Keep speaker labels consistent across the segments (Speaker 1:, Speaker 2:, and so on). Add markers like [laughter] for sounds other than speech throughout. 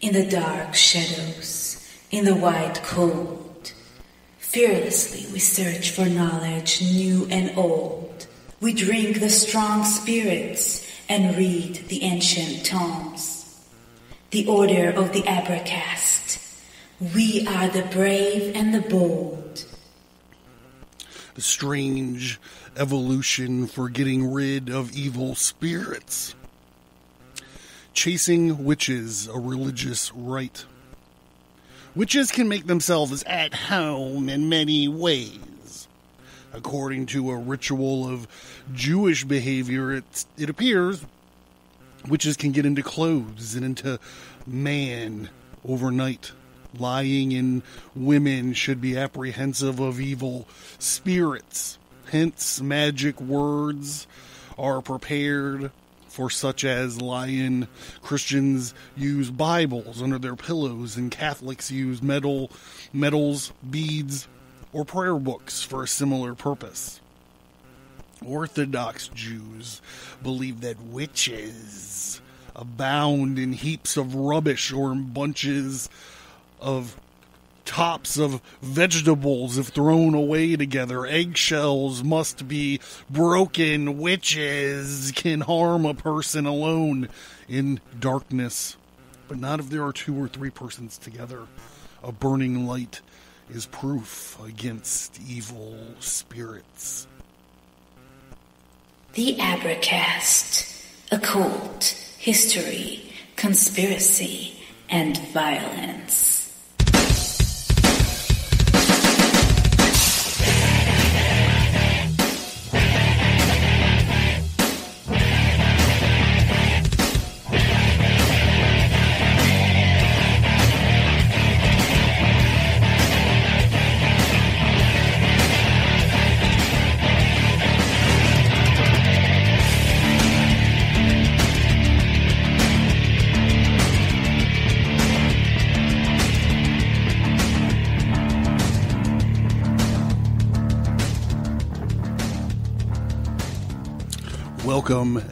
Speaker 1: in the dark shadows, in the white cold. Fearlessly we search for knowledge new and old. We drink the strong spirits and read the ancient tomes. The order of the Abracast. We are the brave and the bold.
Speaker 2: The strange evolution for getting rid of evil spirits. Chasing witches, a religious rite. Witches can make themselves at home in many ways. According to a ritual of Jewish behavior, it, it appears witches can get into clothes and into man overnight. Lying in women should be apprehensive of evil spirits. Hence, magic words are prepared for such as lion Christians use Bibles under their pillows and Catholics use metal medals, beads, or prayer books for a similar purpose. Orthodox Jews believe that witches abound in heaps of rubbish or in bunches of tops of vegetables if thrown away together. Eggshells must be broken. Witches can harm a person alone in darkness, but not if there are two or three persons together. A burning light is proof against evil spirits.
Speaker 1: The Abracast, occult, history, conspiracy, and violence.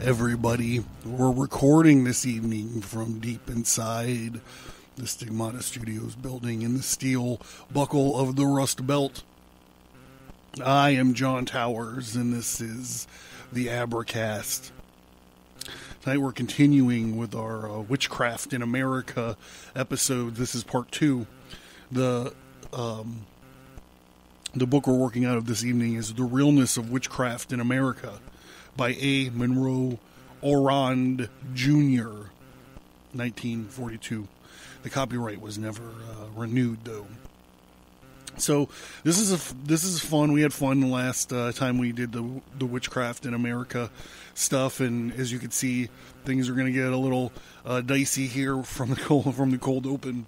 Speaker 2: Everybody. We're recording this evening from deep inside the Stigmata Studios building in the steel buckle of the Rust Belt. I am Jon Towers, and this is the Abracast. Tonight we're continuing with our uh, Witchcraft in America episode. This is part two. The um, the book we're working out of this evening is The Realness of Witchcraft in America by A. Monroe Aurand Jr., 1942. The copyright was never uh, renewed, though. So this is a this is fun. We had fun the last uh, time we did the the witchcraft in America stuff, and as you can see, things are going to get a little uh, dicey here from the [laughs] cold from the cold open.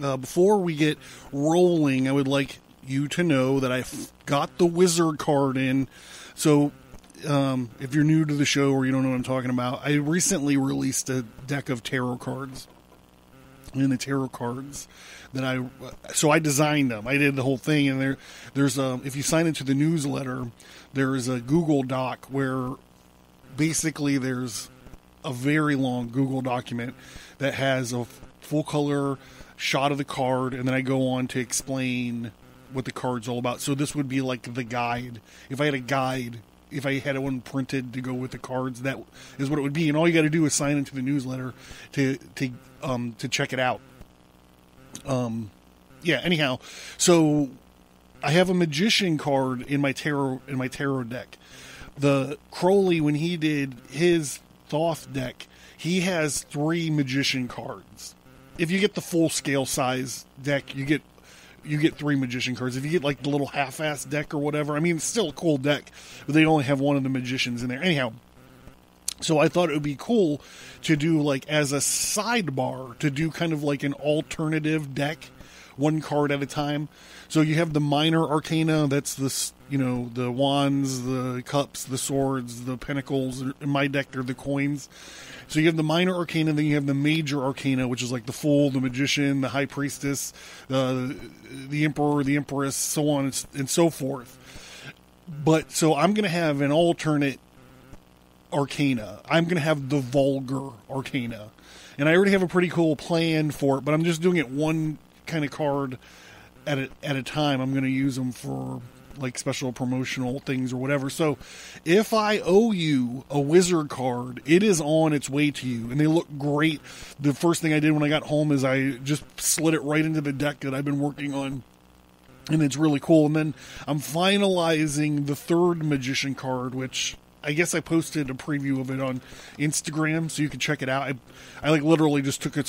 Speaker 2: Uh, before we get rolling, I would like you to know that I got the wizard card in. So um, if you're new to the show or you don't know what I'm talking about, I recently released a deck of tarot cards. And the tarot cards that I, so I designed them. I did the whole thing, and there, there's a. If you sign into the newsletter, there is a Google Doc where basically there's a very long Google document that has a full color shot of the card, and then I go on to explain what the card's all about. So this would be like the guide. If I had a guide if I had one printed to go with the cards, that is what it would be. And all you got to do is sign into the newsletter to to um, to check it out. Um, yeah. Anyhow, so I have a magician card in my tarot in my tarot deck. The Crowley when he did his Thoth deck, he has three magician cards. If you get the full scale size deck, you get you get three magician cards. If you get like the little half-ass deck or whatever, I mean, it's still a cool deck, but they only have one of the magicians in there. Anyhow, so I thought it would be cool to do like as a sidebar to do kind of like an alternative deck, one card at a time. So you have the minor arcana, that's the you know the wands, the cups, the swords, the pentacles. In my deck, they're the coins. So you have the minor arcana, then you have the major arcana, which is like the fool, the magician, the high priestess, uh, the emperor, the empress, so on and so forth. But so I'm going to have an alternate arcana. I'm going to have the vulgar arcana. and I already have a pretty cool plan for it, but I'm just doing it one kind of card at a, at a time. I'm going to use them for like special promotional things or whatever. So if I owe you a wizard card, it is on its way to you and they look great. The first thing I did when I got home is I just slid it right into the deck that I've been working on. And it's really cool. And then I'm finalizing the third magician card, which I guess I posted a preview of it on Instagram, so you can check it out. I, I like literally just took a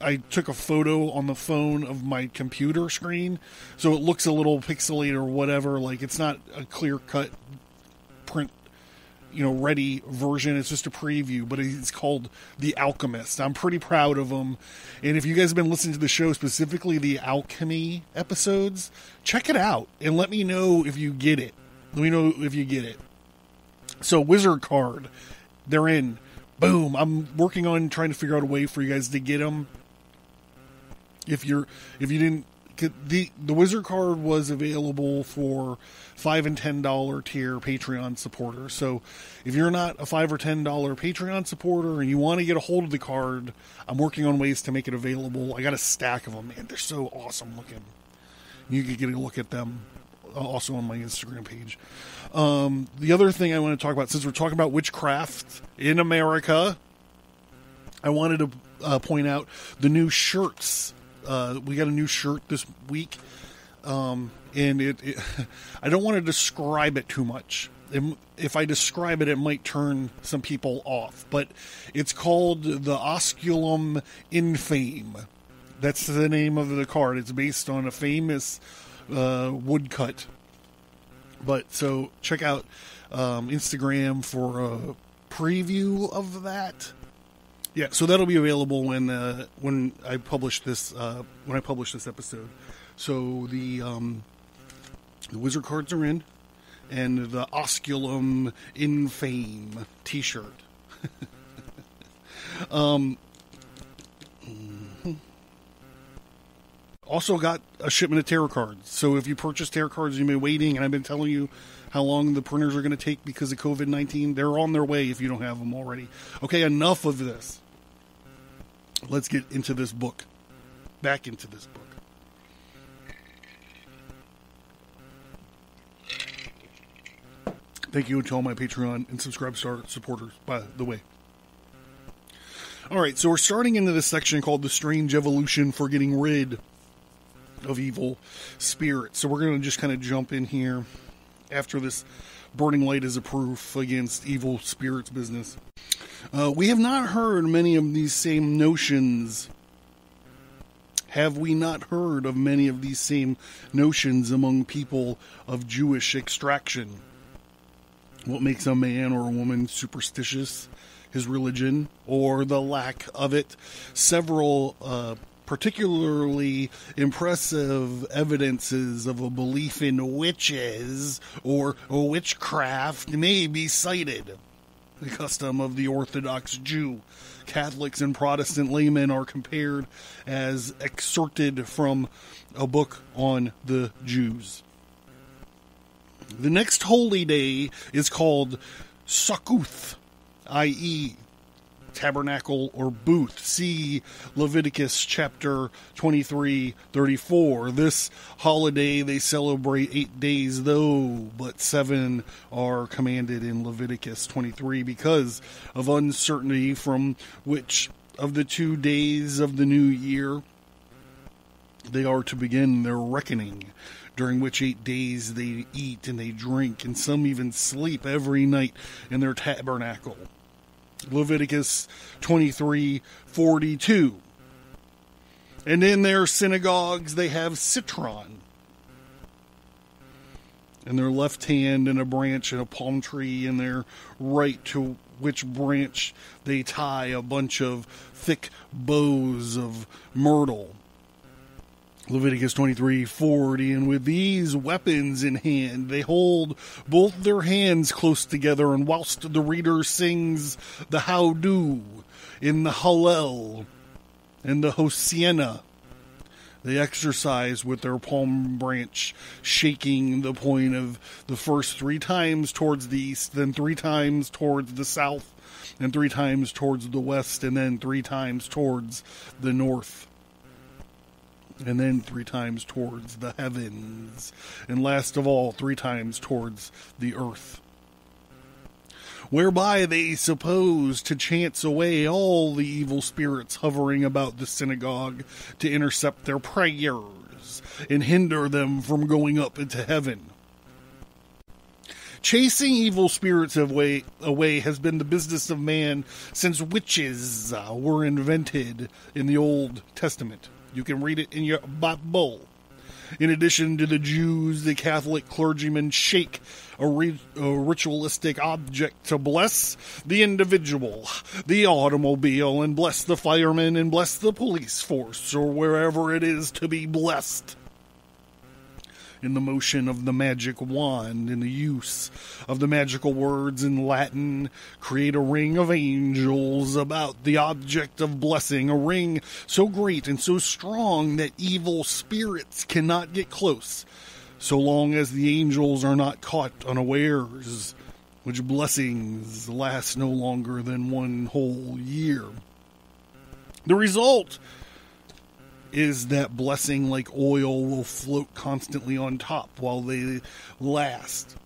Speaker 2: I took a photo on the phone of my computer screen, so it looks a little pixelated or whatever. Like it's not a clear cut print, you know, ready version. It's just a preview, but it's called The Alchemist. I'm pretty proud of them. And if you guys have been listening to the show, specifically the alchemy episodes, check it out and let me know if you get it. Let me know if you get it. So wizard card, they're in. Boom! I'm working on trying to figure out a way for you guys to get them. If you're if you didn't the the wizard card was available for five and ten dollar tier Patreon supporters. So if you're not a five or ten dollar Patreon supporter and you want to get a hold of the card, I'm working on ways to make it available. I got a stack of them, man. They're so awesome looking. You can get a look at them uh, also on my Instagram page. Um, the other thing I want to talk about, since we're talking about witchcraft in America, I wanted to uh, point out the new shirts. Uh, we got a new shirt this week, um, and it, it [laughs] I don't want to describe it too much. If I describe it, it might turn some people off. But it's called the Osculum Infame. That's the name of the card. It's based on a famous uh, woodcut. But so check out um, Instagram for a preview of that. Yeah, so that'll be available when uh, when I publish this uh, when I publish this episode. So the um, the wizard cards are in, and the Osculum Infame T-shirt. [laughs] um, also got a shipment of tarot cards. So if you purchase tarot cards, you've been waiting, and I've been telling you how long the printers are going to take because of COVID 19. They're on their way if you don't have them already. Okay, enough of this. Let's get into this book. Back into this book. Thank you to all my Patreon and Subscribe Star supporters, by the way. All right, so we're starting into this section called The Strange Evolution for Getting Rid of evil spirits. So we're going to just kind of jump in here after this burning light is a proof against evil spirits business. Uh, we have not heard many of these same notions. Have we not heard of many of these same notions among people of Jewish extraction? What makes a man or a woman superstitious? His religion or the lack of it. Several uh, particularly impressive evidences of a belief in witches or witchcraft may be cited. The custom of the Orthodox Jew. Catholics and Protestant laymen are compared as excerpted from a book on the Jews. The next holy day is called Sukkoth, i.e., tabernacle or booth. See Leviticus chapter 23 34. This holiday they celebrate eight days, though, but seven are commanded in Leviticus 23 because of uncertainty from which of the two days of the new year they are to begin their reckoning during which eight days they eat and they drink, and some even sleep every night in their tabernacle. Leviticus 23 42. And in their synagogues, they have citron. In their left hand, and a branch and a palm tree, in their right, to which branch they tie a bunch of thick bows of myrtle. Leviticus 23 40. And with these weapons in hand, they hold both their hands close together, and whilst the reader sings the Hodu in the Hallel and the Hosianna, they exercise with their palm branch, shaking the point of the first three times towards the east, then three times towards the south, and three times towards the west, and then three times towards the north and then three times towards the heavens, and last of all, three times towards the earth. Whereby they suppose to chance away all the evil spirits hovering about the synagogue to intercept their prayers and hinder them from going up into heaven. Chasing evil spirits away, away has been the business of man since witches uh, were invented in the Old Testament. You can read it in your Bible. In addition to the Jews, the Catholic clergymen shake a, re- a, ritualistic object to bless the individual, the automobile, and bless the firemen and bless the police force, or wherever it is to be blessed in the motion of the magic wand, in the use of the magical words in Latin, create a ring of angels about the object of blessing, a ring so great and so strong that evil spirits cannot get close, so long as the angels are not caught unawares, which blessings last no longer than one whole year. The result is that blessing like oil will float constantly on top while they last.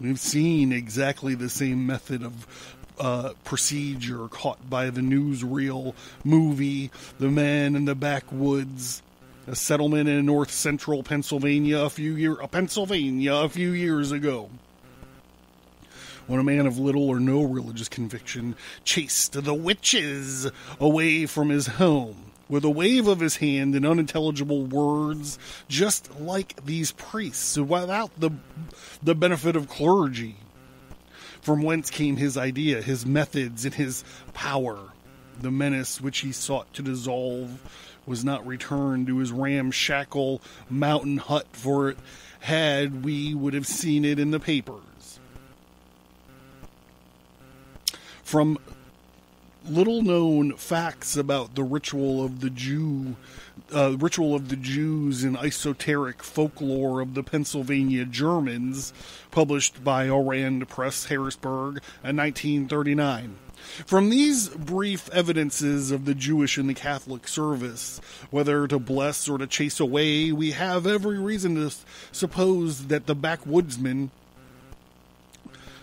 Speaker 2: We've seen exactly the same method of uh, procedure caught by the newsreel movie, The Man in the Backwoods, a settlement in north central Pennsylvania a few year, uh, Pennsylvania a few years ago. When a man of little or no religious conviction chased the witches away from his home with a wave of his hand and unintelligible words, just like these priests, without the, the benefit of clergy. From whence came his idea, his methods, and his power. The menace which he sought to dissolve was not returned to his ramshackle mountain hut, for it had we would have seen it in the papers. From little known facts about the ritual of the Jew, uh, ritual of the Jews and esoteric folklore of the Pennsylvania Germans, published by Aurand Press, Harrisburg, in 1939. From these brief evidences of the Jewish and the Catholic service, whether to bless or to chase away, we have every reason to suppose that the backwoodsman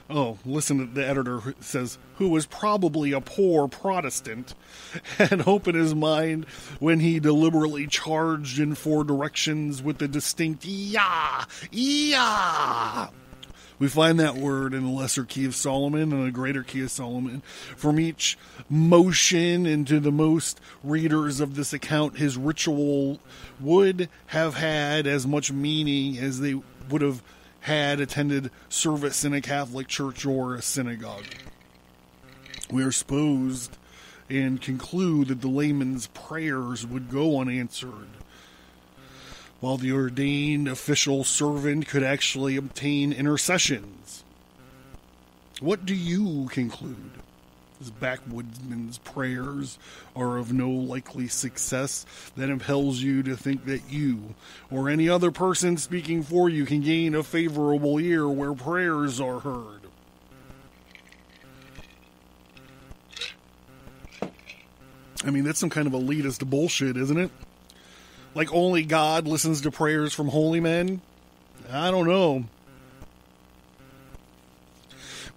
Speaker 2: oh, listen the editor says, who was probably a poor Protestant, [laughs] had hope in his mind when he deliberately charged in four directions with the distinct "yah, yah." We find that word in the lesser key of Solomon and the greater key of Solomon. From each motion into the most readers of this account, his ritual would have had as much meaning as they would have had attended service in a Catholic church or a synagogue. We are supposed and conclude that the layman's prayers would go unanswered, while the ordained official servant could actually obtain intercessions. What do you conclude? His backwoodsman's prayers are of no likely success that impels you to think that you or any other person speaking for you can gain a favorable ear where prayers are heard. I mean, that's some kind of elitist bullshit, isn't it? Like only God listens to prayers from holy men? I don't know.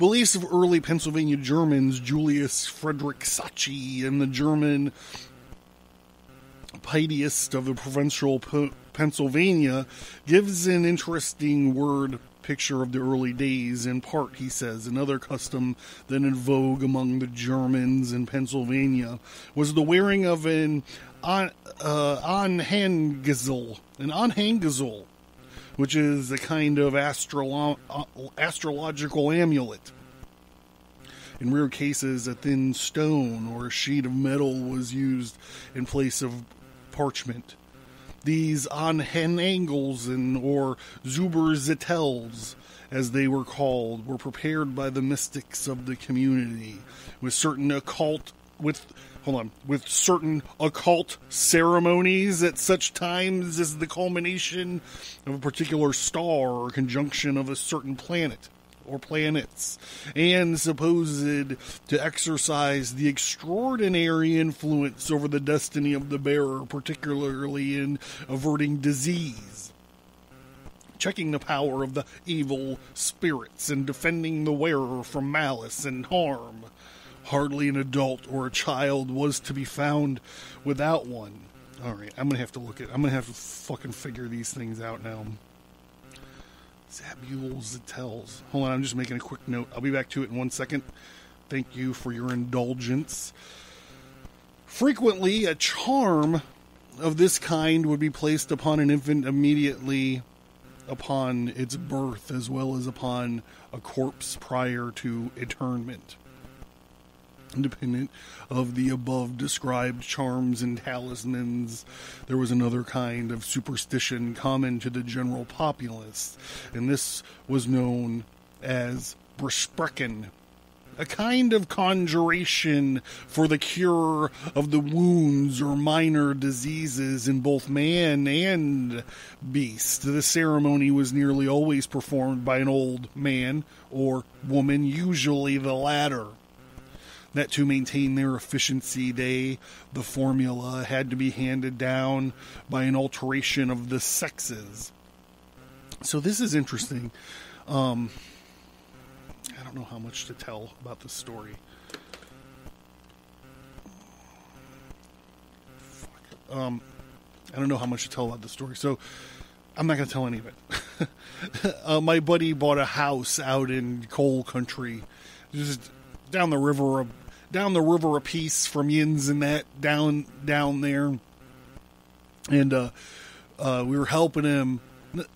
Speaker 2: Beliefs of early Pennsylvania Germans, Julius Frederick Sachse, and the German pietist of the provincial P- Pennsylvania gives an interesting word picture of the early days. In part, he says, another custom then in vogue among the Germans in Pennsylvania was the wearing of an on, uh, Anhängsel, an Anhängsel, which is a kind of uh, astrological amulet. In rare cases, a thin stone or a sheet of metal was used in place of parchment. These Anhängsels and or Zauberzettels, as they were called, were prepared by the mystics of the community with certain occult with hold on with certain occult ceremonies at such times as the culmination of a particular star or conjunction of a certain planet or planets, and supposed to exercise the extraordinary influence over the destiny of the bearer, particularly in averting disease. Checking the power of the evil spirits and defending the wearer from malice and harm. Hardly an adult or a child was to be found without one. All right, I'm gonna have to look at. I'm gonna have to fucking figure these things out now. Zabules tells. Hold on, I'm just making a quick note. I'll be back to it in one second. Thank you for your indulgence. Frequently, a charm of this kind would be placed upon an infant immediately upon its birth, as well as upon a corpse prior to interment independent of the above described charms and talismans, there was another kind of superstition common to the general populace, and this was known as Besprechen, a kind of conjuration for the cure of the wounds or minor diseases in both man and beast. The ceremony was nearly always performed by an old man or woman, usually the latter that to maintain their efficiency, they, the formula, had to be handed down by an alteration of the sexes. So this is interesting. Um, I don't know how much to tell about this story. Um, I don't know how much to tell about the story, so I'm not going to tell any of it. [laughs] uh, my buddy bought a house out in coal country, just down the river down the river a piece from Yins and that down down there, and uh, uh, we were helping him.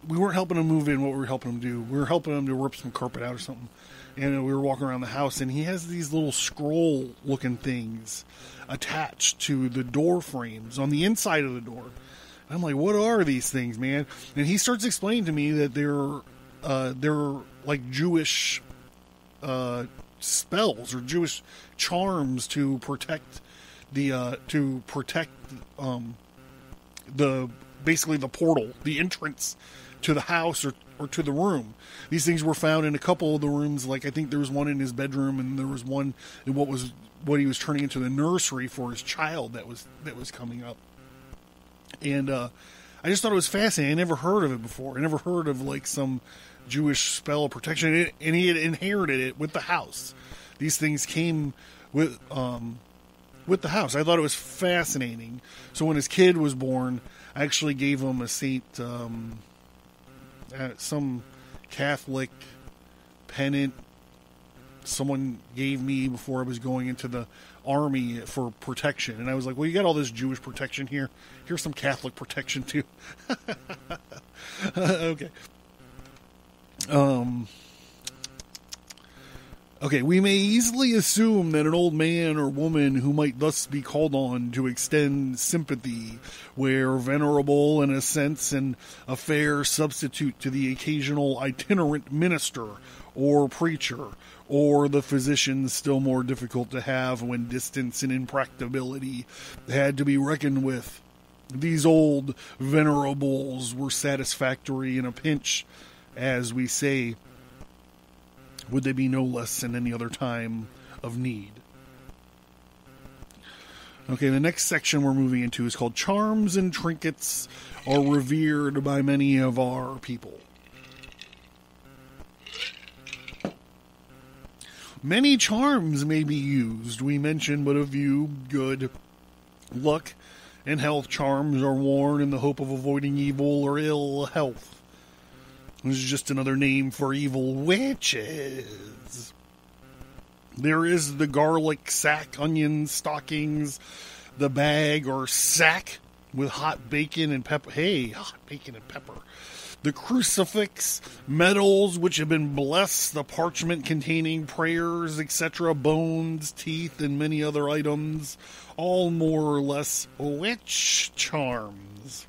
Speaker 2: We weren't helping him move in. What we were helping him do, we were helping him to rip some carpet out or something. And we were walking around the house, and he has these little scroll-looking things attached to the door frames on the inside of the door. I'm like, what are these things, man? And he starts explaining to me that they're uh, they're like Jewish uh, spells or Jewish charms to protect the uh, to protect um, the basically the portal, the entrance to the house or, or to the room. These things were found in a couple of the rooms. Like I think there was one in his bedroom, and there was one in what was what he was turning into the nursery for his child that was that was coming up. And uh, I just thought it was fascinating. I never heard of it before. I never heard of like some Jewish spell of protection, and he had inherited it with the house. These things came with um, with the house. I thought it was fascinating. So when his kid was born, I actually gave him a Saint um, some Catholic pennant someone gave me before I was going into the army for protection. And I was like, well, you got all this Jewish protection here. Here's some Catholic protection too. [laughs] okay. Um, okay, we may easily assume that an old man or woman who might thus be called on to extend sympathy, where venerable in a sense and a fair substitute to the occasional itinerant minister or preacher, or the physician still more difficult to have when distance and impracticability had to be reckoned with. These old venerables were satisfactory in a pinch as we say, would they be no less in any other time of need? Okay, the next section we're moving into is called Charms and Trinkets Are Revered by Many of Our People. Many charms may be used. We mentioned but a few good luck and health charms are worn in the hope of avoiding evil or ill health. This is just another name for evil witches. There is the garlic sack, onion stockings, the bag or sack with hot bacon and pepper. Hey, hot bacon and pepper. The crucifix, medals which have been blessed, the parchment containing prayers, etc., bones, teeth, and many other items, all more or less witch charms.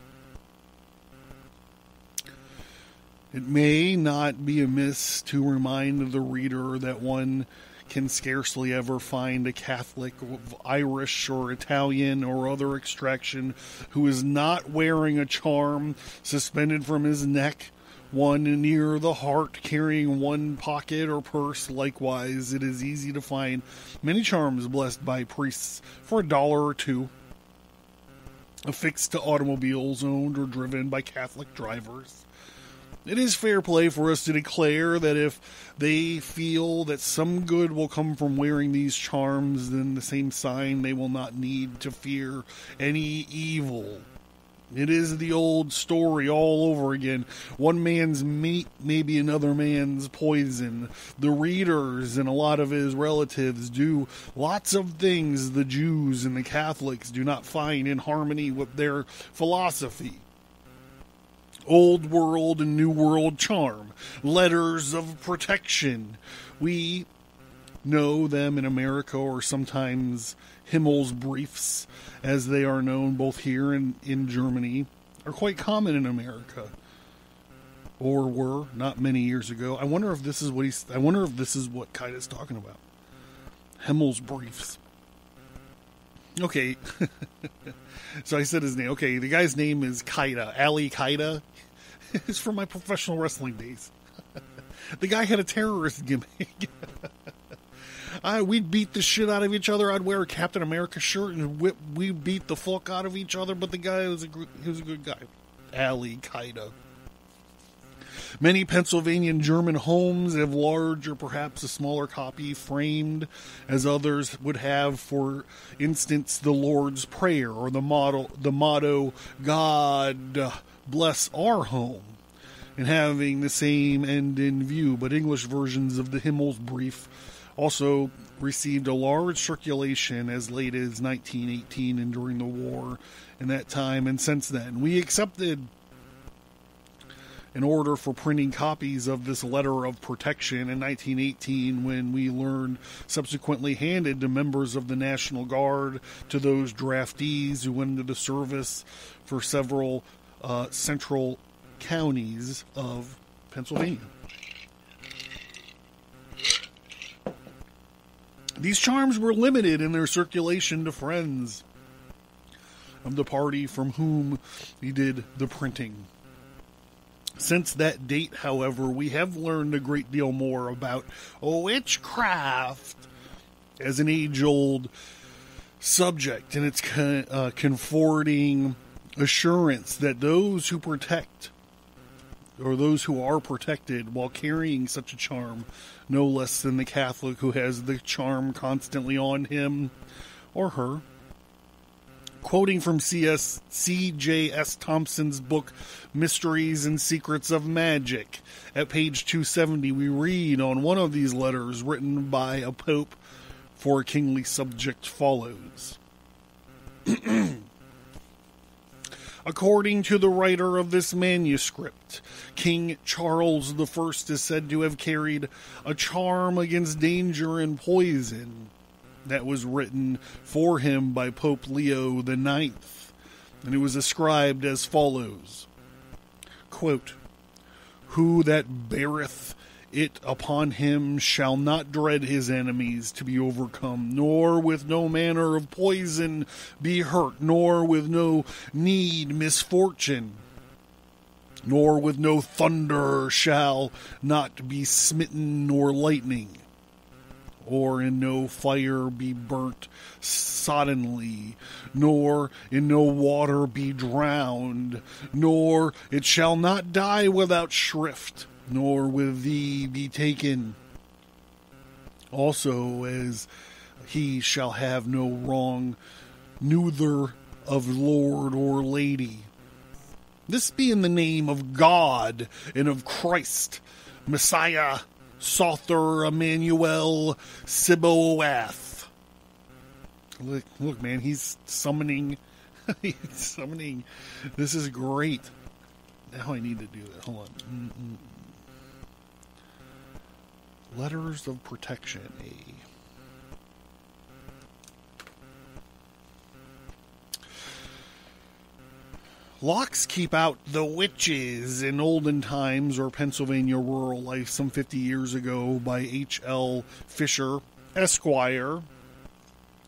Speaker 2: It may not be amiss to remind the reader that one can scarcely ever find a Catholic, of Irish, or Italian or other extraction who is not wearing a charm suspended from his neck one near the heart carrying one pocket or purse. Likewise, it is easy to find many charms blessed by priests for a dollar or two, affixed to automobiles owned or driven by Catholic drivers. It is fair play for us to declare that if they feel that some good will come from wearing these charms, then the same sign they will not need to fear any evil. It is the old story all over again. One man's meat may be another man's poison. The readers and a lot of his relatives do lots of things the Jews and the Catholics do not find in harmony with their philosophy. Old World and New World charm, letters of protection. We know them in America or sometimes Himmel's briefs, as they are known both here and in Germany, are quite common in America. Or were not many years ago. I wonder if this is what he's I wonder if this is what is talking about. Himmelsbriefs. Okay. [laughs] so I said his name. Okay, the guy's name is Kaida. Ali Kaida. [laughs] It's from my professional wrestling days. [laughs] the guy had a terrorist gimmick. I, uh, we'd beat the shit out of each other. I'd wear a Captain America shirt and whip, we'd beat the fuck out of each other. But the guy was a he was a good guy. Ali Kaida. Many Pennsylvania German homes have large or perhaps a smaller copy framed, as others would have, for instance, the Lord's Prayer or the motto, the motto "God bless our home," and having the same end in view. But English versions of the Himmel's Brief also received a large circulation as late as 1918 and during the war in that time and since then. We accepted an order for printing copies of this letter of protection in 1918 when we learned subsequently handed to members of the National Guard to those draftees who went into the service for several uh, central counties of Pennsylvania. These charms were limited in their circulation to friends of the party from whom he did the printing. Since that date, however, we have learned a great deal more about witchcraft as an age old subject and its con- uh, comforting assurance that those who protect or those who are protected while carrying such a charm, no less than the Catholic who has the charm constantly on him or her. Quoting from C.S. C.J.S. Thompson's book Mysteries and Secrets of Magic, at page 270, we read on one of these letters written by a pope for a kingly subject follows. [clears throat] According to the writer of this manuscript, King Charles I is said to have carried a charm against danger and poison that was written for him by Pope Leo IX, and it was ascribed as follows. Quote, Who that beareth it upon him shall not dread his enemies to be overcome, nor with no manner of poison be hurt, nor with no need misfortune, nor with no thunder shall not be smitten, nor lightning, or in no fire be burnt soddenly, nor in no water be drowned, nor it shall not die without shrift nor with thee be taken. Also, as he shall have no wrong, neither of lord or lady. This be in the name of God and of Christ, Messiah, Sother, Emmanuel, Sabaoth. Look, look, man, he's summoning. [laughs] he's summoning. This is great. Now I need to do that. Hold on. Mm-mm. Letters of Protection A. Locks keep out the witches in olden times or Pennsylvania rural life some 50 years ago by H.L. Fisher, Esquire.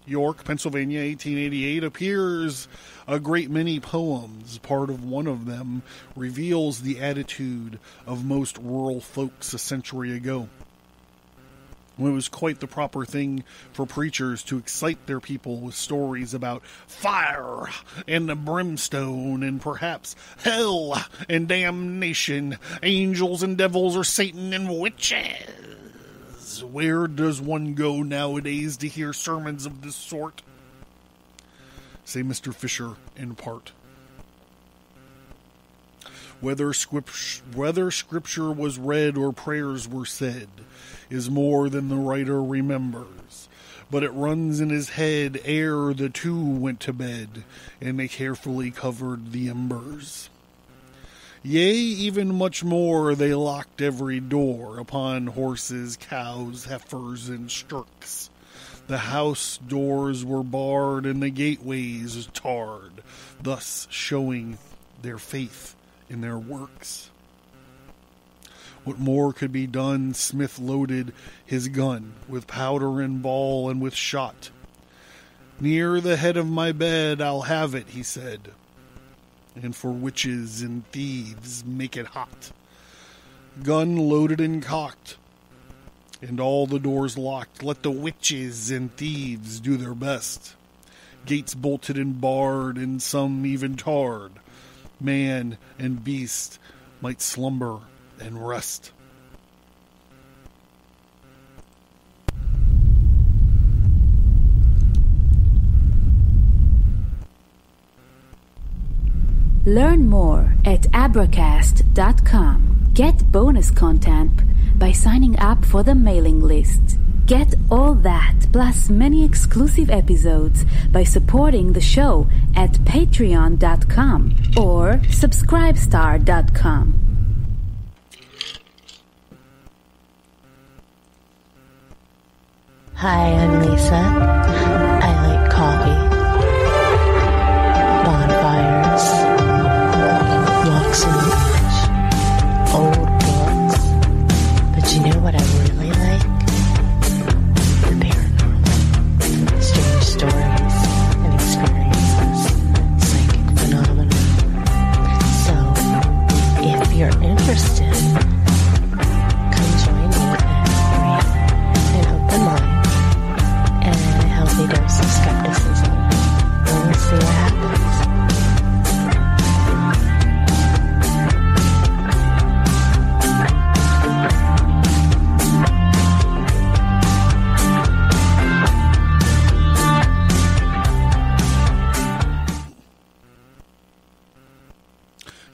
Speaker 2: York, Pennsylvania, 1888, appears a great many poems. Part of one of them reveals the attitude of most rural folks a century ago. When it was quite the proper thing for preachers to excite their people with stories about fire and the brimstone and perhaps hell and damnation, angels and devils or Satan and witches. Where does one go nowadays to hear sermons of this sort? Say Mr. Fisher in part. Whether, whether scripture was read or prayers were said is more than the writer remembers, but it runs in his head ere the two went to bed, and they carefully covered the embers. Yea, even much more they locked every door upon horses, cows, heifers, and stirks. The house doors were barred and the gateways tarred, thus showing their faith in their works. What more could be done? Smith loaded his gun with powder and ball and with shot. Near the head of my bed I'll have it, he said. And for witches and thieves make it hot. Gun loaded and cocked, and all the doors locked. Let the witches and thieves do their best. Gates bolted and barred, and some even tarred man and beast might slumber and rest.
Speaker 1: Learn more at abracast.com. Get bonus content by signing up for the mailing list. Get all that plus many exclusive episodes by supporting the show at patreon.com or subscribestar.com.
Speaker 3: Hi, I'm Lisa.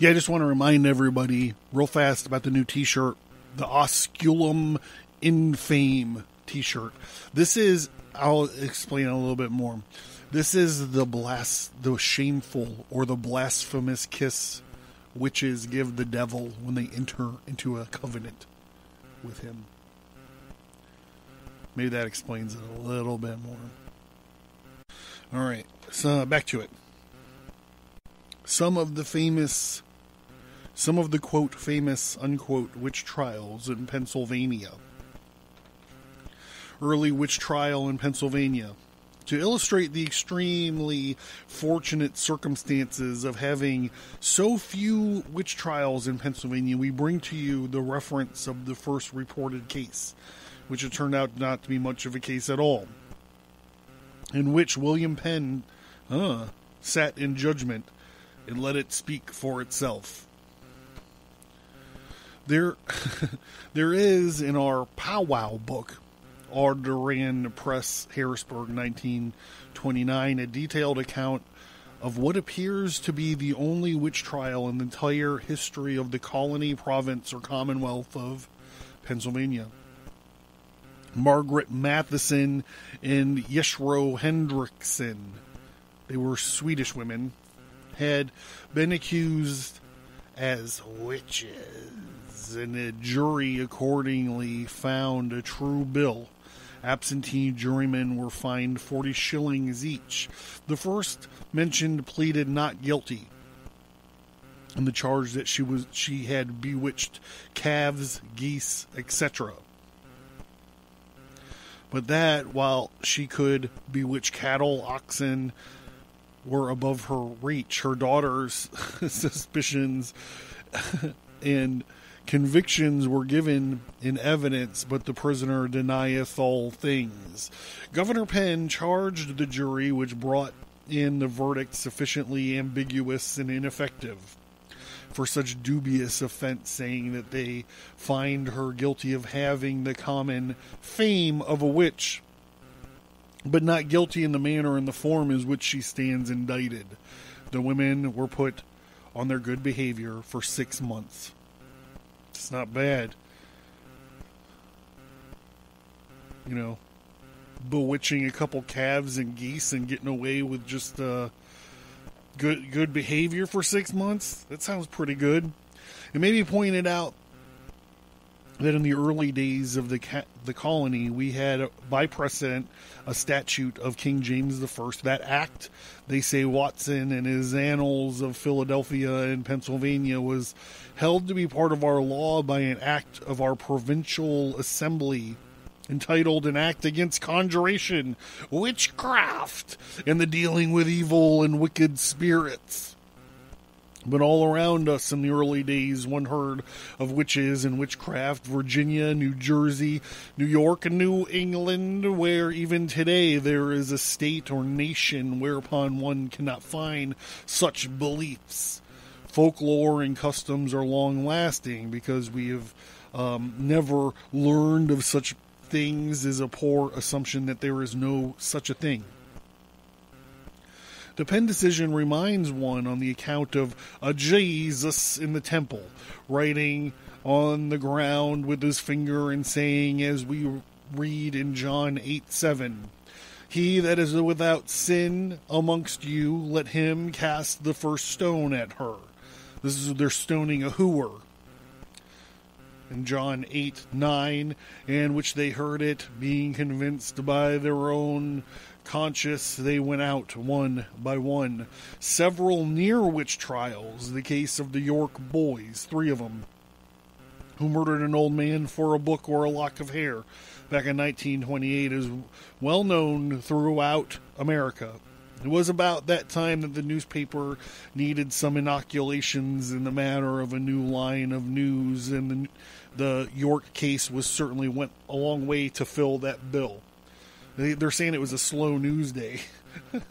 Speaker 2: Yeah, I just want to remind everybody real fast about the new T-shirt, the Osculum Infame T-shirt. This is I'll explain a little bit more. This is the blast, the shameful or the blasphemous kiss witches give the devil when they enter into a covenant with him. Maybe that explains it a little bit more. All right, so back to it some of the famous some of the quote famous unquote witch trials in Pennsylvania. Early witch trial in Pennsylvania. To illustrate the extremely fortunate circumstances of having so few witch trials in Pennsylvania, we bring to you the reference of the first reported case, which it turned out not to be much of a case at all, in which William Penn uh, sat in judgment and let it speak for itself. There, [laughs] there is in our powwow book, Aurand Press, Harrisburg, 1929, a detailed account of what appears to be the only witch trial in the entire history of the colony, province, or commonwealth of Pennsylvania. Margaret Matheson and Yeshro Hendrickson, they were Swedish women, had been accused as witches, and the jury accordingly found a true bill. Absentee jurymen were fined 40 shillings each. The first mentioned pleaded not guilty on the charge that she was she had bewitched calves, geese, etc. But that, while she could bewitch cattle, oxen were above her reach. Her daughter's [laughs] suspicions [laughs] and convictions were given in evidence, but the prisoner denieth all things. Governor Penn charged the jury, which brought in the verdict sufficiently ambiguous and ineffective for such dubious offense, saying that they find her guilty of having the common fame of a witch, but not guilty in the manner and the form in which she stands indicted. The women were put on their good behavior for six months. It's not bad. You know, bewitching a couple calves and geese and getting away with just uh, good good behavior for six months. That sounds pretty good. It may be pointed out that in the early days of the ca- the colony, we had by precedent a statute of King James I. That act, they say Watson and his Annals of Philadelphia and Pennsylvania was held to be part of our law by an act of our provincial assembly entitled An Act Against Conjuration, Witchcraft, and the Dealing with Evil and Wicked Spirits. But all around us in the early days, one heard of witches and witchcraft, Virginia, New Jersey, New York, and New England, where even today there is a state or nation whereupon one cannot find such beliefs. Folklore and customs are long lasting because we have um, never learned of such things is a poor assumption that there is no such a thing. The Penn decision reminds one on the account of a Jesus in the temple, writing on the ground with his finger and saying, as we read in John 8 7, He that is without sin amongst you, let him cast the first stone at her. This is they're stoning a hooer. In John 8 9, and which they heard it, being convinced by their own conscious, they went out one by one. Several near witch trials, the case of the York boys, three of them, who murdered an old man for a book or a lock of hair back in 1928, is well known throughout America. It was about that time that the newspaper needed some inoculations in the matter of a new line of news, and the, the York case was certainly went a long way to fill that bill. They, they're saying it was a slow news day. [laughs]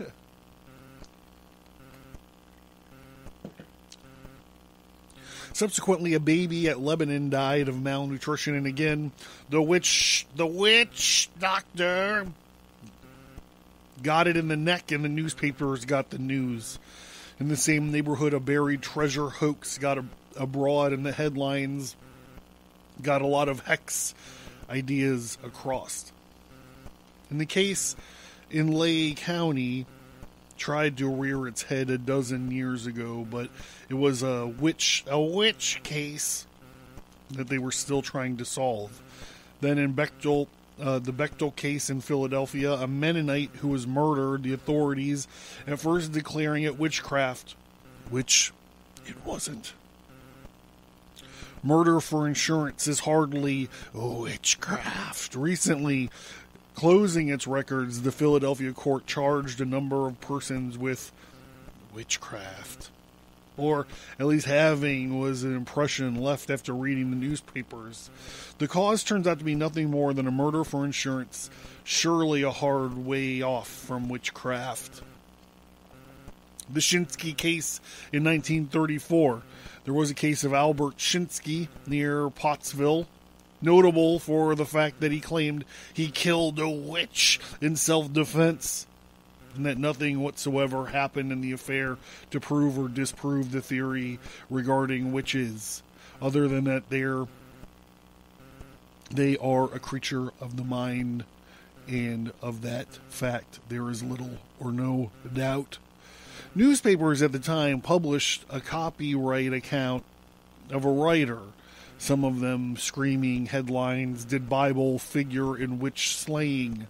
Speaker 2: Subsequently, a baby at Lebanon died of malnutrition, and again, the witch, the witch doctor, got it in the neck, and the newspapers got the news. In the same neighborhood, a buried treasure hoax got abroad, and the headlines got a lot of hex ideas across. In the case in Lay County, tried to rear its head a dozen years ago, but it was a witch a witch case that they were still trying to solve. Then in Bechtel, uh, the Bechtel case in Philadelphia, a Mennonite who was murdered, the authorities at first declaring it witchcraft, which it wasn't. Murder for insurance is hardly witchcraft. Recently, closing its records, the Philadelphia court charged a number of persons with witchcraft. Or at least having was an impression left after reading the newspapers. The cause turns out to be nothing more than a murder for insurance, surely a hard way off from witchcraft. The Shinsky case in 1934. There was a case of Albert Shinsky near Pottsville, notable for the fact that he claimed he killed a witch in self defense, and that nothing whatsoever happened in the affair to prove or disprove the theory regarding witches, other than that they're they are a creature of the mind, and of that fact there is little or no doubt. Newspapers at the time published a copyright account of a writer some of them screaming headlines Did Bible figure in witch slaying?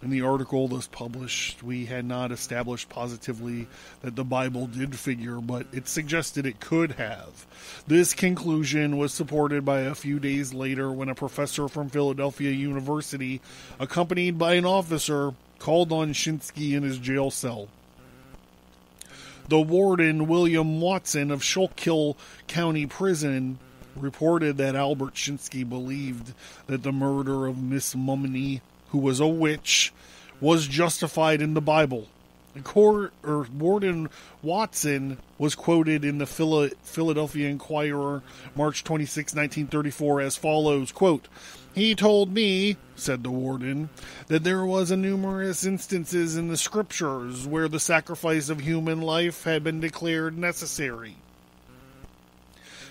Speaker 2: In the article thus published, we had not established positively that the Bible did figure, but it suggested it could have. This conclusion was supported by a few days later when a professor from Philadelphia University, accompanied by an officer, called on Shinsky in his jail cell. The warden, William Watson of Schuylkill County Prison, reported that Albert Shinsky believed that the murder of Miss Mummey who was a witch, was justified in the Bible. Court, or Warden Watson was quoted in the Philadelphia Inquirer, March 26, 1934, as follows quote, He told me, said the warden, that there was a numerous instances in the scriptures where the sacrifice of human life had been declared necessary.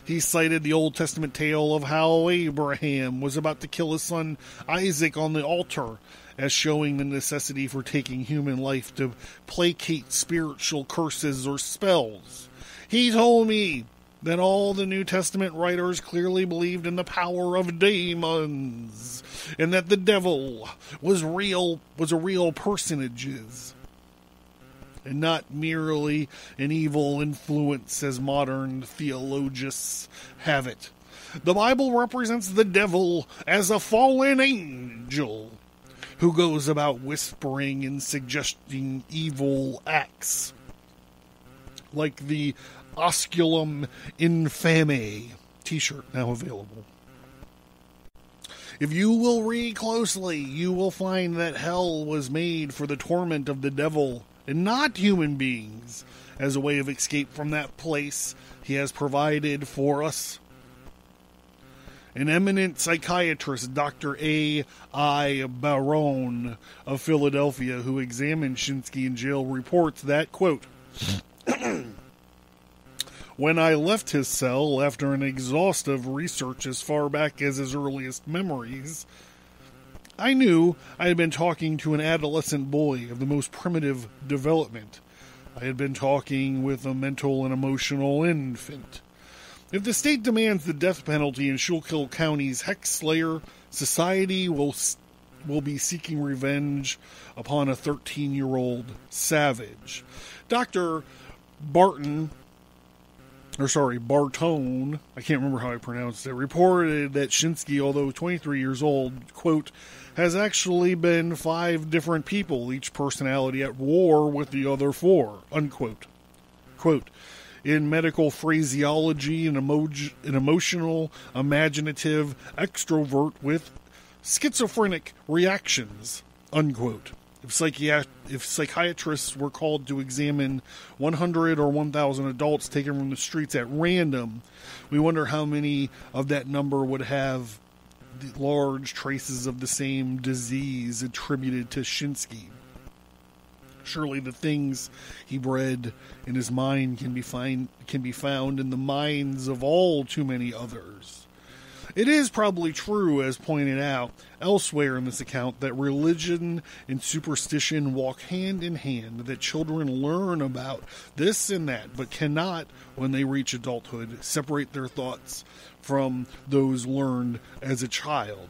Speaker 2: He cited the Old Testament tale of how Abraham was about to kill his son Isaac on the altar as showing the necessity for taking human life to placate spiritual curses or spells. He told me that all the New Testament writers clearly believed in the power of demons and that the devil was real was a real personages and not merely an evil influence as modern theologians have it. The Bible represents the devil as a fallen angel who goes about whispering and suggesting evil acts, like the Osculum Infame t shirt now available. If you will read closely, you will find that hell was made for the torment of the devil and not human beings as a way of escape from that place he has provided for us. An eminent psychiatrist, Dr. A. I. Barone of Philadelphia, who examined Shinsky in jail, reports that, quote, [clears throat] When I left his cell after an exhaustive research as far back as his earliest memories, I knew I had been talking to an adolescent boy of the most primitive development. I had been talking with a mental and emotional infant. If the state demands the death penalty in Schuylkill County's hex slayer, society will will be seeking revenge upon a 13-year-old savage. Dr. Barton or sorry, Bartone, I can't remember how I pronounced it, reported that Shinsky, although 23 years old, quote, has actually been five different people, each personality at war with the other four, unquote. Quote, in medical phraseology, an, emo- an emotional, imaginative extrovert with schizophrenic reactions, unquote. If, psychiat- if psychiatrists were called to examine 100 or 1,000 adults taken from the streets at random, we wonder how many of that number would have large traces of the same disease attributed to Shinsky. Surely the things he bred in his mind can be find can be found in the minds of all too many others. It is probably true, as pointed out elsewhere in this account, that religion and superstition walk hand in hand, that children learn about this and that, but cannot, when they reach adulthood, separate their thoughts from those learned as a child.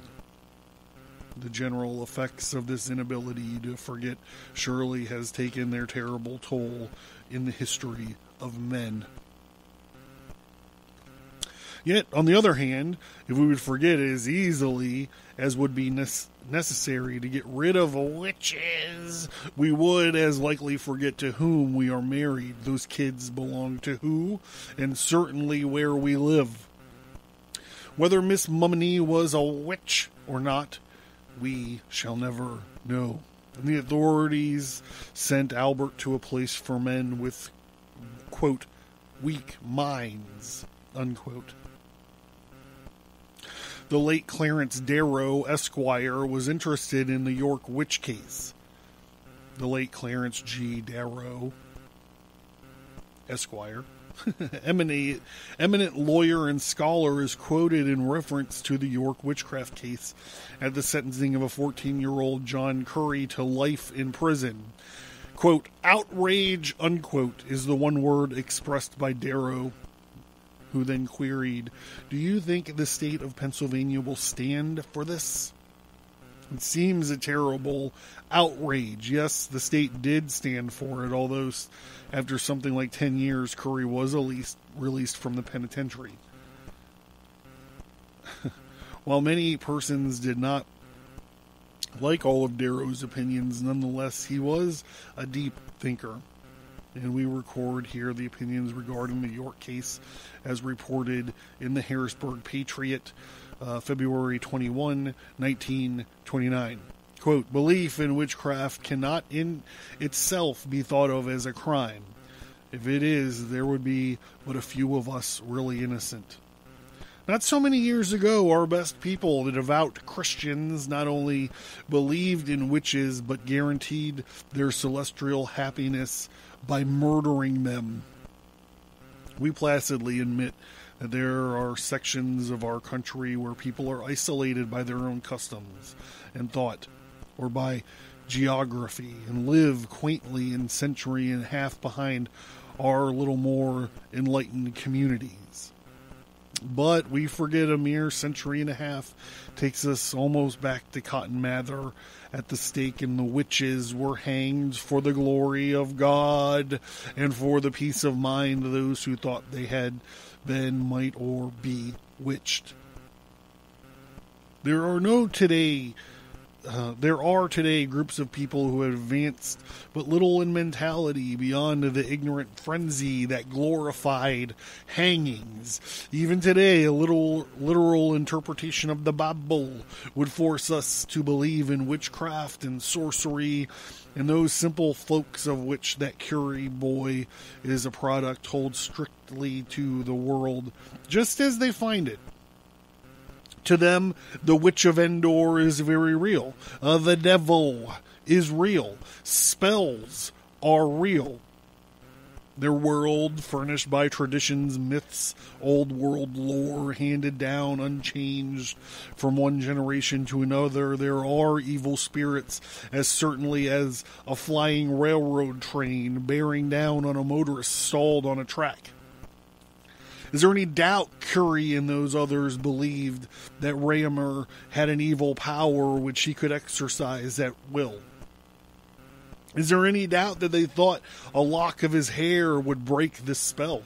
Speaker 2: The general effects of this inability to forget surely has taken their terrible toll in the history of men. Yet, on the other hand, if we would forget as easily as would be ne- necessary to get rid of witches, we would as likely forget to whom we are married, those kids belong to who, and certainly where we live. Whether Miss Mummey was a witch or not, we shall never know. And the authorities sent Albert to a place for men with, quote, weak minds, unquote. The late Clarence Darrow, Esquire, was interested in the York witch case. The late Clarence G. Darrow, Esquire, [laughs] eminent, eminent lawyer and scholar, is quoted in reference to the York witchcraft case at the sentencing of a 14 year old John Curry to life in prison. Quote, outrage, unquote, is the one word expressed by Darrow who then queried, Do you think the state of Pennsylvania will stand for this? It seems a terrible outrage. Yes, the state did stand for it, although after something like 10 years, Curry was at least released from the penitentiary. [laughs] While many persons did not like all of Darrow's opinions, nonetheless, he was a deep thinker. And we record here the opinions regarding the York case as reported in the Harrisburg Patriot, uh, February 21, 1929. Quote, belief in witchcraft cannot in itself be thought of as a crime. If it is, there would be but a few of us really innocent. Not so many years ago, our best people, the devout Christians, not only believed in witches, but guaranteed their celestial happiness by murdering them. We placidly admit that there are sections of our country where people are isolated by their own customs and thought, or by geography, and live quaintly in century and a half behind our little more enlightened communities. But we forget a mere century and a half takes us almost back to Cotton Mather at the stake, and the witches were hanged for the glory of God and for the peace of mind of those who thought they had been, might, or be witched. There are no today uh, there are today groups of people who have advanced but little in mentality beyond the ignorant frenzy that glorified hangings. Even today, a little literal interpretation of the Bible would force us to believe in witchcraft and sorcery and those simple folks of which that Curry boy is a product hold strictly to the world just as they find it. To them, the Witch of Endor is very real. Uh, the devil is real. Spells are real. Their world, furnished by traditions, myths, old world lore, handed down unchanged from one generation to another. There are evil spirits as certainly as a flying railroad train bearing down on a motorist stalled on a track. Is there any doubt Curry and those others believed that Rehmeyer had an evil power which he could exercise at will? Is there any doubt that they thought a lock of his hair would break this spell?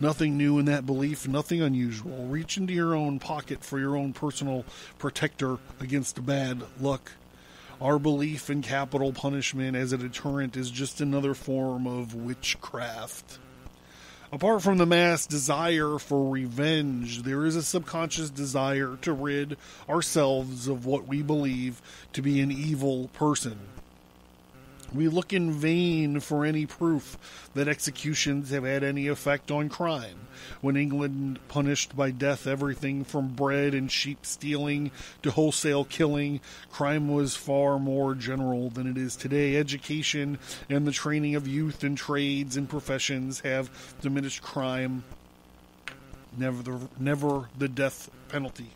Speaker 2: Nothing new in that belief, nothing unusual. Reach into your own pocket for your own personal protector against bad luck. Our belief in capital punishment as a deterrent is just another form of witchcraft. Apart from the mass desire for revenge, there is a subconscious desire to rid ourselves of what we believe to be an evil person. We look in vain for any proof that executions have had any effect on crime. When England punished by death everything from bread and sheep stealing to wholesale killing, crime was far more general than it is today. Education and the training of youth in trades and professions have diminished crime, never the, never the death penalty.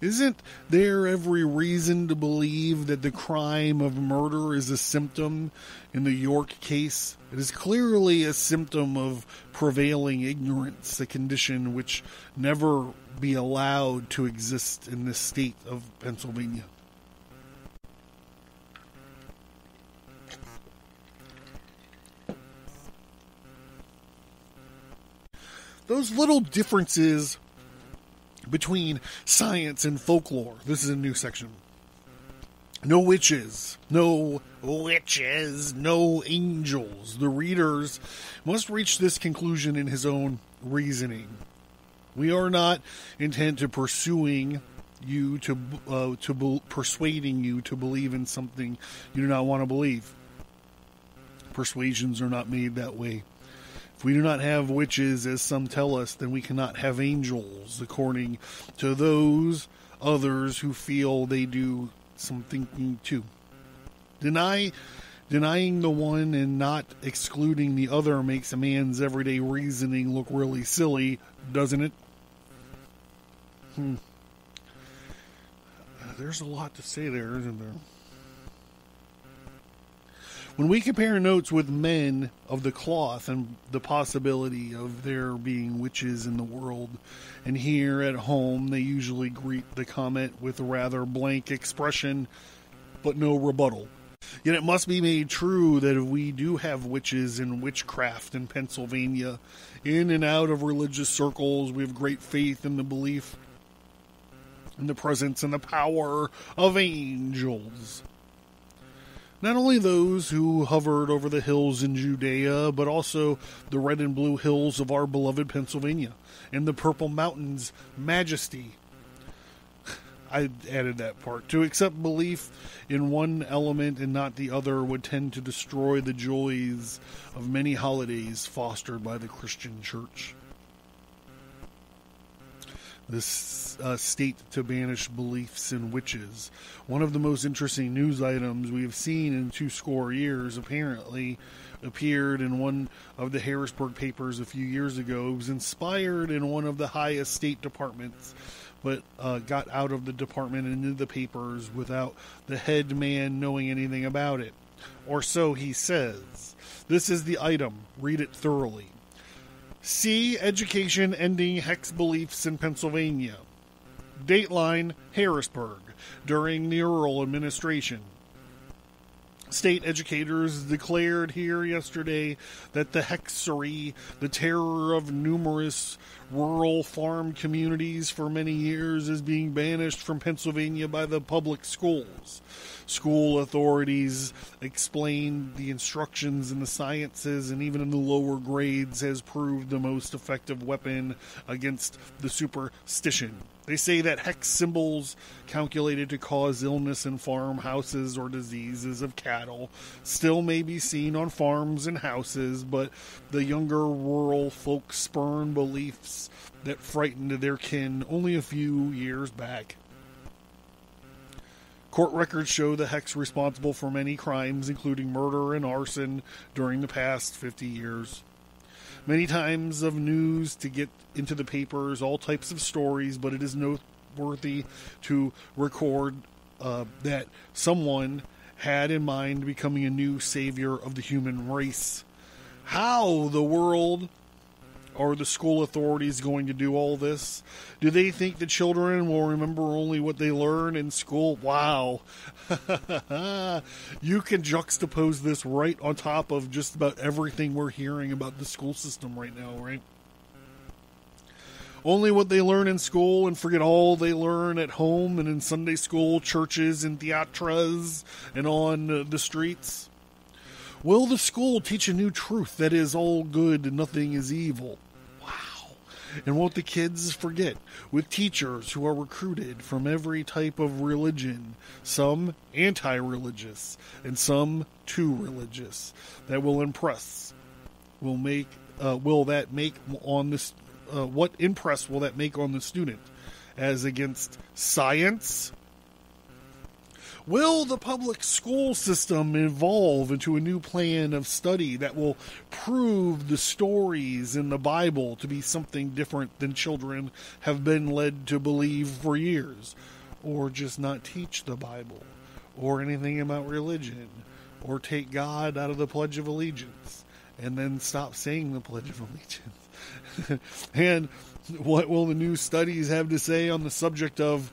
Speaker 2: Isn't there every reason to believe that the crime of murder is a symptom in the York case? It is clearly a symptom of prevailing ignorance, a condition which never be allowed to exist in the state of Pennsylvania. Those little differences between science and folklore. This is a new section. No witches, no witches, no angels. The readers must reach this conclusion in his own reasoning. We are not intent to pursuing you to uh, to be, persuading you to believe in something you do not want to believe. Persuasions are not made that way. If we do not have witches, as some tell us, then we cannot have angels, according to those others who feel they do some thinking too. Deny denying the one and not excluding the other makes a man's everyday reasoning look really silly, doesn't it? Hmm. There's a lot to say there, isn't there? When we compare notes with men of the cloth and the possibility of there being witches in the world, and here at home they usually greet the comment with a rather blank expression, but no rebuttal. Yet it must be made true that if we do have witches and witchcraft in Pennsylvania, in and out of religious circles, we have great faith in the belief in the presence and the power of angels. Not only those who hovered over the hills in Judea, but also the red and blue hills of our beloved Pennsylvania and the purple mountains' majesty. [sighs] I added that part. To accept belief in one element and not the other would tend to destroy the joys of many holidays fostered by the Christian church this uh, state to banish beliefs in witches. One of the most interesting news items we have seen in two score years apparently appeared in one of the Harrisburg papers a few years ago. It was inspired in one of the highest state departments, but uh, got out of the department and into the papers without the head man knowing anything about it. Or so he says. This is the item. Read it thoroughly. See Education Ending Hex Beliefs in Pennsylvania. Dateline Harrisburg during the Earle administration. State educators declared here yesterday that the hexery, the terror of numerous rural farm communities for many years, is being banished from Pennsylvania by the public schools. School authorities explained the instructions in the sciences and even in the lower grades has proved the most effective weapon against the superstition. They say that hex symbols calculated to cause illness in farmhouses or diseases of cattle still may be seen on farms and houses, but the younger rural folk spurn beliefs that frightened their kin only a few years back. Court records show the hex responsible for many crimes, including murder and arson, during the past 50 years many times of news to get into the papers, all types of stories, but it is noteworthy to record uh, that someone had in mind becoming a new savior of the human race. How the world are the school authorities going to do all this? Do they think the children will remember only what they learn in school? Wow. [laughs] you can juxtapose this right on top of just about everything we're hearing about the school system right now, right? Only what they learn in school and forget all they learn at home and in Sunday school, churches, and theatras and on the streets. Will the school teach a new truth that is all good and nothing is evil? Wow. And won't the kids forget, with teachers who are recruited from every type of religion, some anti religious and some too religious, that will impress, will make, uh, will that make on this, uh, what impress will that make on the student as against science, Will the public school system evolve into a new plan of study that will prove the stories in the Bible to be something different than children have been led to believe for years? Or just not teach the Bible? Or anything about religion? Or take God out of the Pledge of Allegiance? And then stop saying the Pledge of Allegiance? [laughs] and what will the new studies have to say on the subject of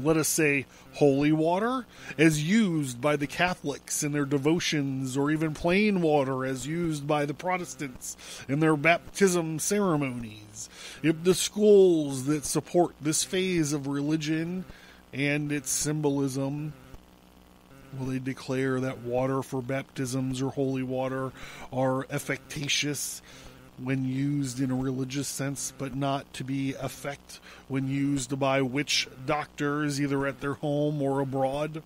Speaker 2: let us say, holy water as used by the Catholics in their devotions, or even plain water as used by the Protestants in their baptism ceremonies. If the schools that support this phase of religion and its symbolism Will they declare that water for baptisms or holy water are efficacious when used in a religious sense, but not to be effect when used by witch doctors, either at their home or abroad.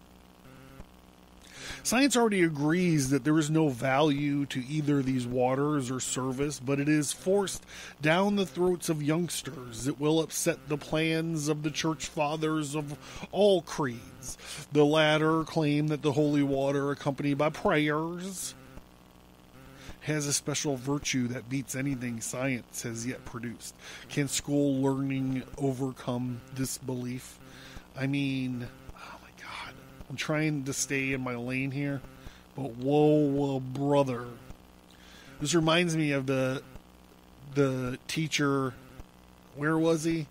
Speaker 2: Science already agrees that there is no value to either these waters or service, but it is forced down the throats of youngsters. It will upset the plans of the church fathers of all creeds. The latter claim that the holy water, accompanied by prayers, has a special virtue that beats anything science has yet produced. Can school learning overcome this belief? I mean, oh my god, I'm trying to stay in my lane here, But whoa, brother. This reminds me of the the teacher. Where was he?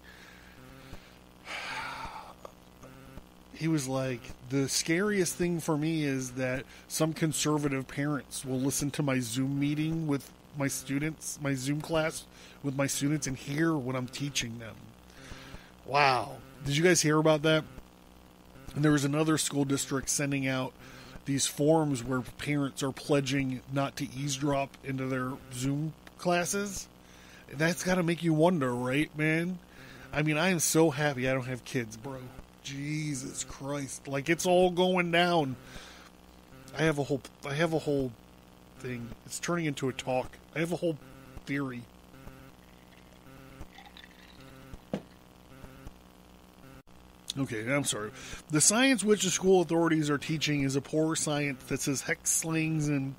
Speaker 2: He was like, the scariest thing for me is that some conservative parents will listen to my Zoom meeting with my students, my Zoom class with my students, and hear what I'm teaching them. Wow. Did you guys hear about that? And there was another school district sending out these forms where parents are pledging not to eavesdrop into their Zoom classes. That's got to make you wonder, right, man? I mean, I am so happy I don't have kids, bro. Jesus Christ. Like it's all going down. I have a whole I have a whole thing. It's turning into a talk. I have a whole theory. Okay, I'm sorry. The science which the school authorities are teaching is a poor science that says hex slings and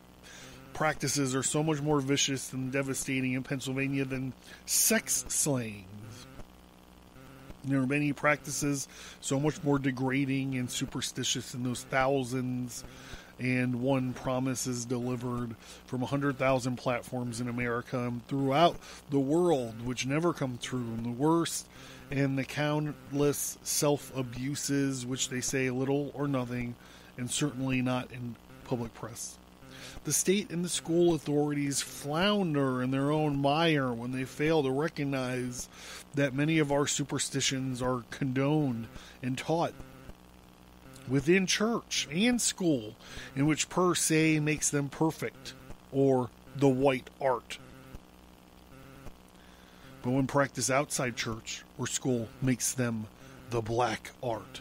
Speaker 2: practices are so much more vicious and devastating in Pennsylvania than sex slayings. There are many practices so much more degrading and superstitious than those thousands and one promises delivered from 100,000 platforms in America and throughout the world, which never come true. And the worst and the countless self abuses, which they say little or nothing, and certainly not in public press. The state and the school authorities flounder in their own mire when they fail to recognize that many of our superstitions are condoned and taught within church and school, in which per se makes them perfect, or the white art. But when practiced outside church or school makes them the black art.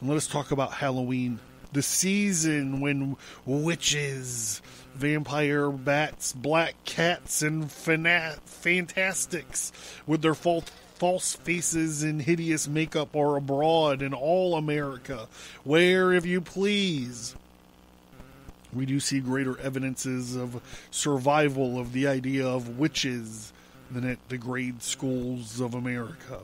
Speaker 2: And let us talk about Halloween the season when witches, vampire bats, black cats, and fana- fantastics with their false false faces and hideous makeup are abroad in all America. Where, if you please, we do see greater evidences of survival of the idea of witches than at the grade schools of America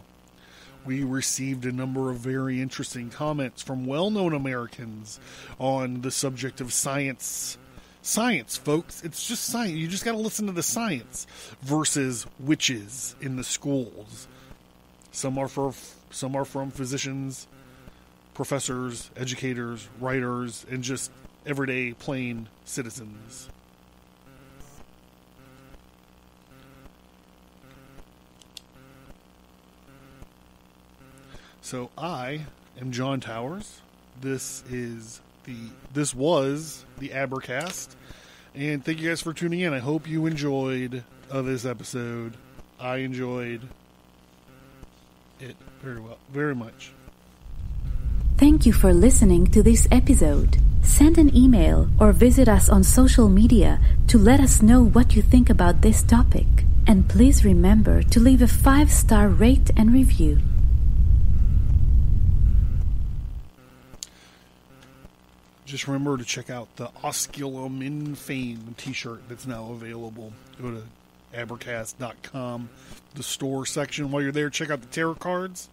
Speaker 2: we received a number of very interesting comments from well known Americans on the subject of science. Science, folks. It's just science. You just got to listen to the science versus witches in the schools. Some are for some are from physicians, professors, educators, writers, and just everyday plain citizens. So I am Jon Towers. This is the this was the Abracast, and thank you guys for tuning in. I hope you enjoyed uh, this episode. I enjoyed it very well, very much.
Speaker 4: Thank you for listening to this episode. Send an email or visit us on social media to let us know what you think about this topic. And please remember to leave a five star rate and review.
Speaker 2: Just remember to check out the Osculum Infame t-shirt that's now available. Go to abracast.com, the store section. While you're there, check out the tarot cards.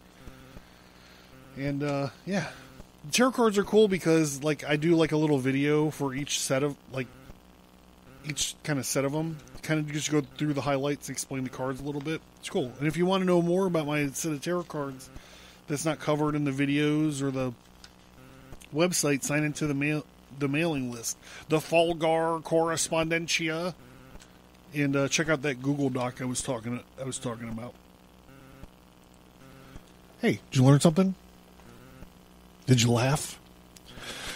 Speaker 2: And uh, yeah, the tarot cards are cool because like I do like a little video for each set of like each kind of set of them. Kind of just go through the highlights, explain the cards a little bit. It's cool. And if you want to know more about my set of tarot cards that's not covered in the videos or the website, sign into the mail the mailing list, the Fulgar Correspondentia, and uh, check out that Google Doc I was talking I was talking about. Hey, did you learn something? Did you laugh?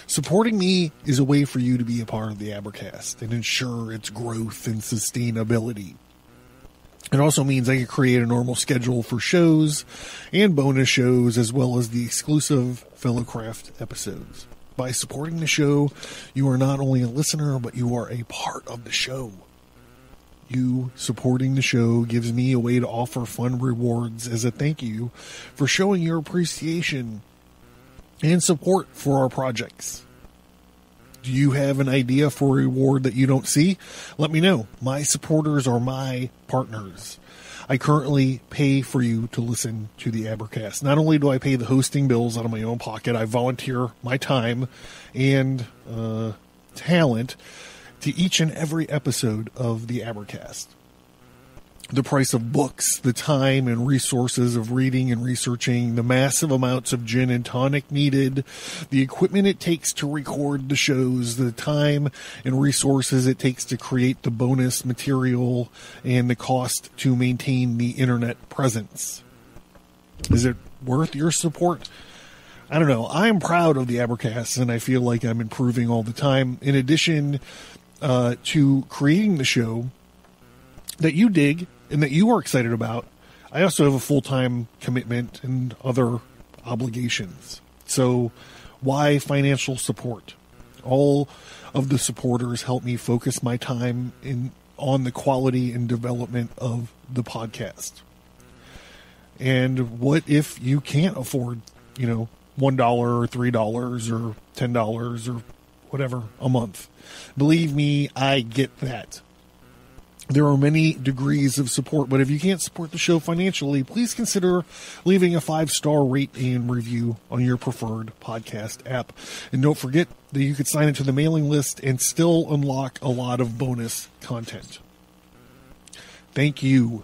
Speaker 2: Supporting me is a way for you to be a part of the Abracast and ensure its growth and sustainability. It also means I can create a normal schedule for shows and bonus shows, as well as the exclusive Fellowcraft episodes. By supporting the show, you are not only a listener, but you are a part of the show. You supporting the show gives me a way to offer fun rewards as a thank you for showing your appreciation and support for our projects. Do you have an idea for a reward that you don't see? Let me know. My supporters are my partners. I currently pay for you to listen to the Abracast. Not only do I pay the hosting bills out of my own pocket, I volunteer my time and uh, talent to each and every episode of the Abracast the price of books, the time and resources of reading and researching, the massive amounts of gin and tonic needed, the equipment it takes to record the shows, the time and resources it takes to create the bonus material, and the cost to maintain the internet presence. Is it worth your support? I don't know. I'm proud of the Abracast and I feel like I'm improving all the time. In addition uh, to creating the show that you dig and that you are excited about, I also have a full time commitment and other obligations. So, why financial support? All of the supporters help me focus my time in on the quality and development of the podcast. And what if you can't afford, you know, one dollar or three dollars or ten dollars or whatever a month? Believe me, I get that there are many degrees of support, but if you can't support the show financially, please consider leaving a five star rate and review on your preferred podcast app. And don't forget that you could sign into the mailing list and still unlock a lot of bonus content. Thank you.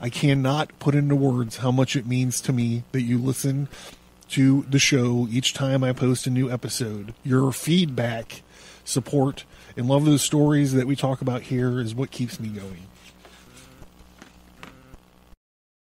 Speaker 2: I cannot put into words how much it means to me that you listen to the show each time I post a new episode. Your feedback, support, and love the stories that we talk about here is what keeps me going.